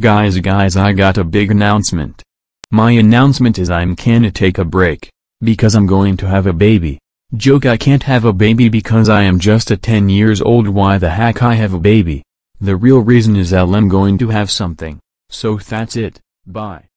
Guys guys I got a big announcement. My announcement is I'm gonna take a break, because I'm going to have a baby. Joke I can't have a baby because I am just a 10 years old why the heck I have a baby. The real reason is I'm going to have something. So that's it, bye.